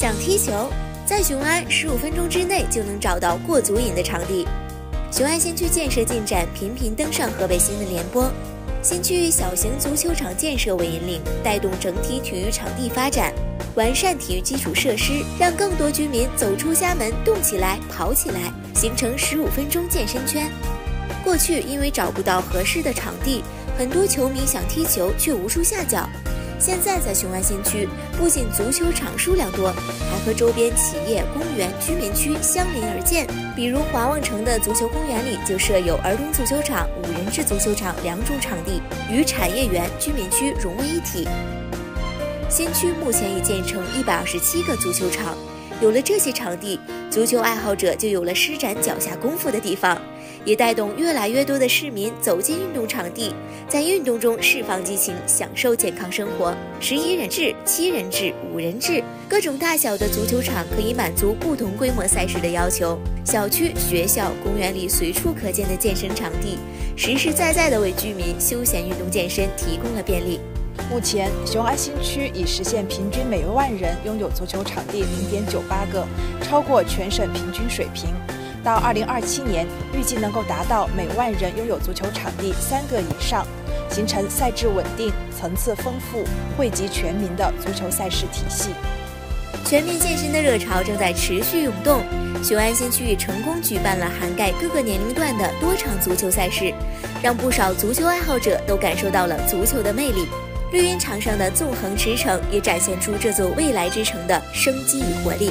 想踢球，在雄安十五分钟之内就能找到过足瘾的场地。雄安新区建设进展频频登上河北新闻联播。新区以小型足球场建设为引领，带动整体体育场地发展，完善体育基础设施，让更多居民走出家门，动起来，跑起来，形成十五分钟健身圈。过去因为找不到合适的场地，很多球迷想踢球却无处下脚。现在在雄安新区，不仅足球场数量多，还和周边企业、公园、居民区相邻而建。比如华旺城的足球公园里就设有儿童足球场、五人制足球场两种场地，与产业园、居民区融为一体。新区目前已建成一百二十七个足球场，有了这些场地，足球爱好者就有了施展脚下功夫的地方。也带动越来越多的市民走进运动场地，在运动中释放激情，享受健康生活。十一人制、七人制、五人制，各种大小的足球场可以满足不同规模赛事的要求。小区、学校、公园里随处可见的健身场地，实实在在地为居民休闲运动健身提供了便利。目前，雄安新区已实现平均每万人拥有足球场地零点九八个，超过全省平均水平。到二零二七年，预计能够达到每万人拥有足球场地三个以上，形成赛制稳定、层次丰富、惠及全民的足球赛事体系。全民健身的热潮正在持续涌动，雄安新区域成功举办了涵盖各个年龄段的多场足球赛事，让不少足球爱好者都感受到了足球的魅力。绿茵场上的纵横驰骋也展现出这座未来之城的生机与活力。